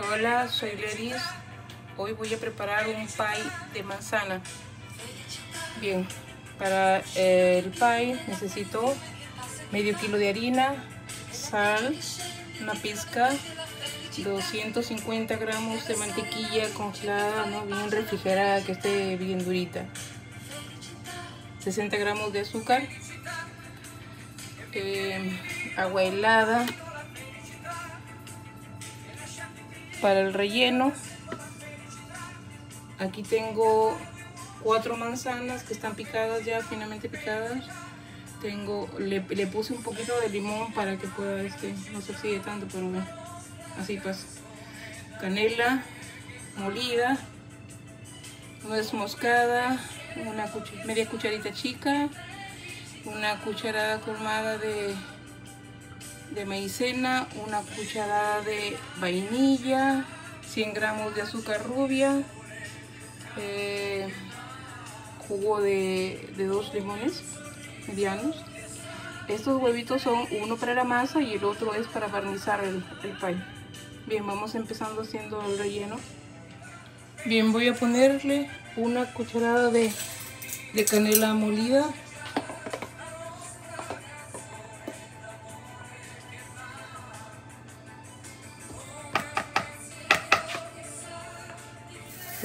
Hola, soy Leris. Hoy voy a preparar un pie de manzana. Bien, para el pie necesito medio kilo de harina, sal, una pizca, 250 gramos de mantequilla congelada, ¿no? bien refrigerada, que esté bien durita, 60 gramos de azúcar, eh, agua helada, para el relleno. Aquí tengo cuatro manzanas que están picadas ya finamente picadas. Tengo le, puse un poquito de limón para que pueda este no se oxide tanto pero bueno así pues canela molida nuez moscada una media cucharita chica una cucharada colmada de de maicena, una cucharada de vainilla, 100 gramos de azúcar rubia, eh, jugo de, dos limones medianos. Estos huevitos son uno para la masa y el otro es para barnizar el, el. Bien, vamos empezando haciendo el relleno. Bien, voy a ponerle una cucharada de, de canela molida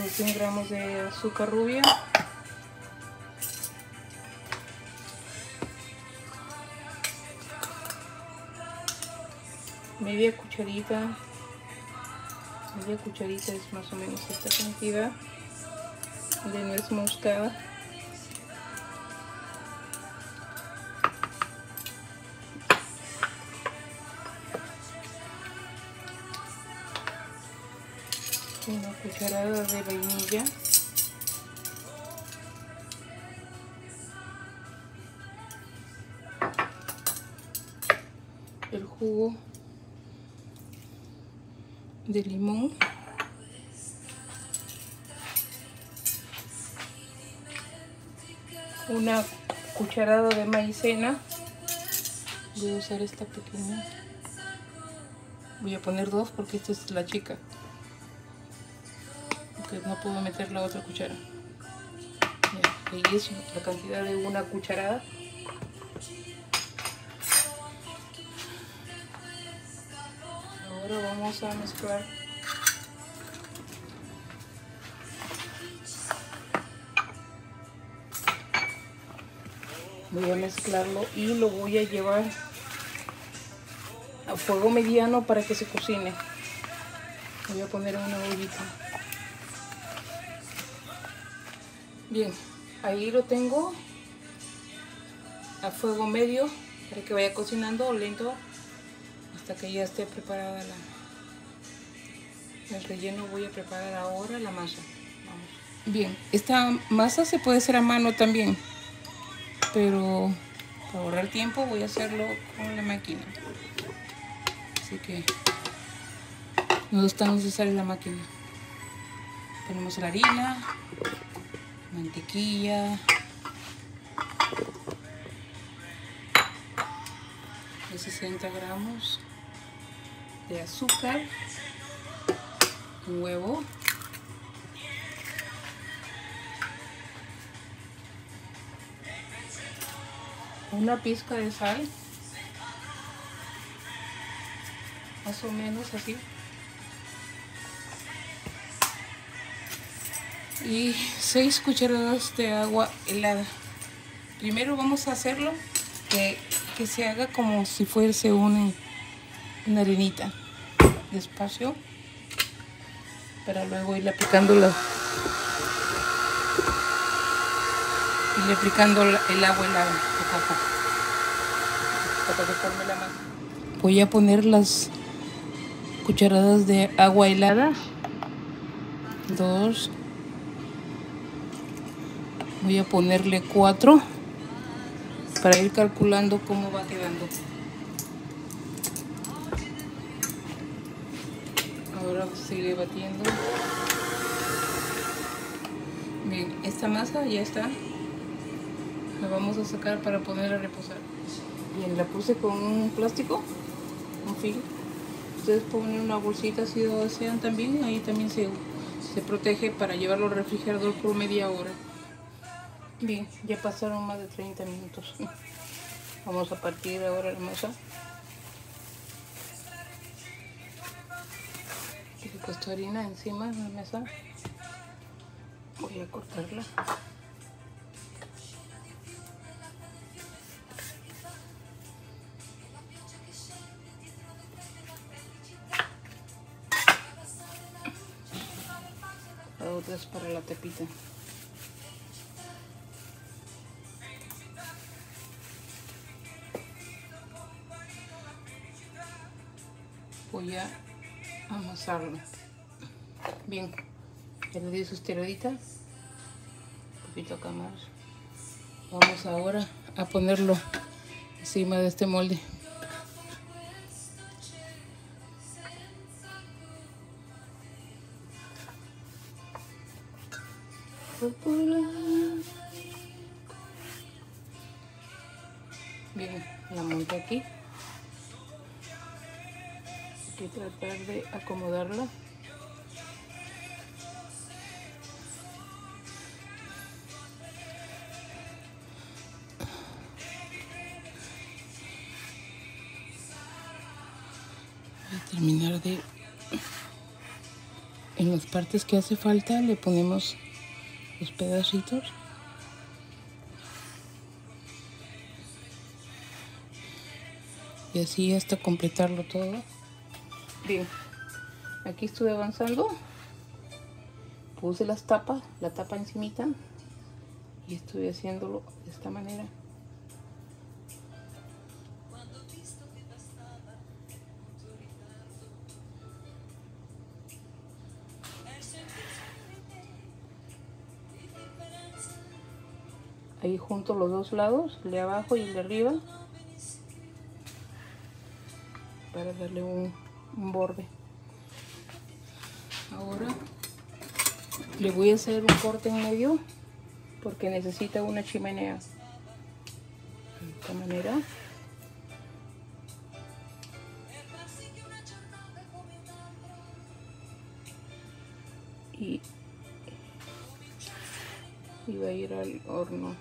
100 gramos de azúcar rubia. Media cucharita. Media cucharita es más o menos esta cantidad de nuez moscada. Una cucharada de vainilla. El jugo de limón. Una cucharada de maicena. Voy a usar esta pequeña. Voy a poner dos porque esta es la chica no puedo meter la otra cuchara. y es la cantidad de una cucharada. Ahora vamos a mezclar. Voy a mezclarlo y lo voy a llevar a fuego mediano para que se cocine. Voy a poner una ollita. Bien, ahí lo tengo a fuego medio para que vaya cocinando lento hasta que ya esté preparada la, el relleno. Voy a preparar ahora la masa. Bien, esta masa se puede hacer a mano también, pero para ahorrar tiempo voy a hacerlo con la máquina. Así que no está necesaria la máquina. Ponemos la harina, mantequilla, de 60 gramos de azúcar, un huevo, una pizca de sal, más o menos así. Y 6 cucharadas de agua helada. Primero vamos a hacerlo que, se haga como si fuese una, una arenita. Despacio. Para luego ir aplicando la, y aplicando el agua helada Para que forme la masa. Voy a poner las cucharadas de agua helada. Dos, voy a ponerle 4 para ir calculando cómo va quedando. Ahora sigue batiendo. Bien esta masa ya está. La vamos a sacar para poner a reposar. Bien la puse con un plástico un fil. Ustedes ponen una bolsita si lo desean también, ahí también se, se protege para llevarlo al refrigerador por media hora. Bien, ya pasaron más de 30 minutos. Vamos a partir ahora masa. He puesto harina encima de la mesa. Voy a cortarla. La otra es para la tepita. Bien. Ya le di su esteroidita un poquito acá más. Vamos ahora a ponerlo encima de este molde. Bien la monté aquí y tratar de acomodarla. Voy a terminar de en las partes que hace falta le ponemos los pedacitos. Y así hasta completarlo todo Bien, aquí estuve avanzando. Puse las tapas, la tapa encimita. Y estoy haciéndolo de esta manera. Ahí junto los dos lados, el de abajo y el de arriba. Para darle un un borde. Ahora le voy a hacer un corte en medio porque necesita una chimenea. De esta manera. Y, y va a ir al horno.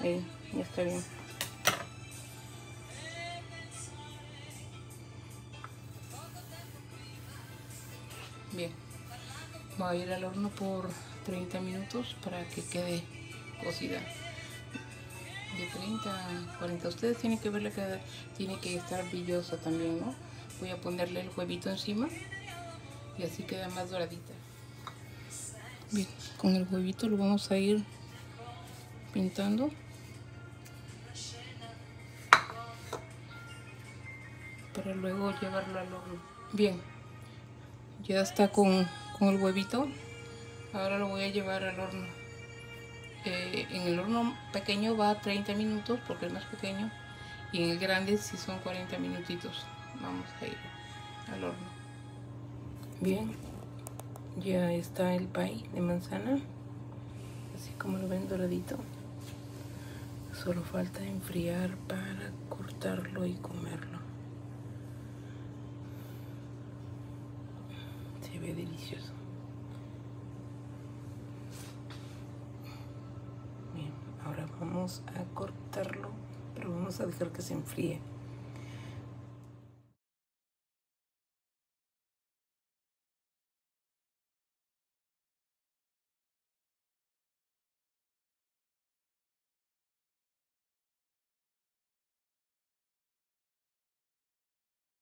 Ahí ya está bien voy a ir al horno por 30 minutos para que quede cocida. De 30 a 40. Ustedes tienen que verla que tiene que estar brillosa también, ¿no? Voy a ponerle el huevito encima y así queda más doradita. Bien, con el huevito lo vamos a ir pintando. Para luego llevarlo al horno. Bien, ya está con, el huevito ahora lo voy a llevar al horno. Eh, en el horno pequeño va a 30 minutos porque es más pequeño y en el grande si son 40 minutitos. Vamos a ir al horno. Bien ya está el pie de manzana así como lo ven doradito. Solo falta enfriar para cortarlo y comerlo delicioso. Bien, ahora vamos a cortarlo, pero vamos a dejar que se enfríe.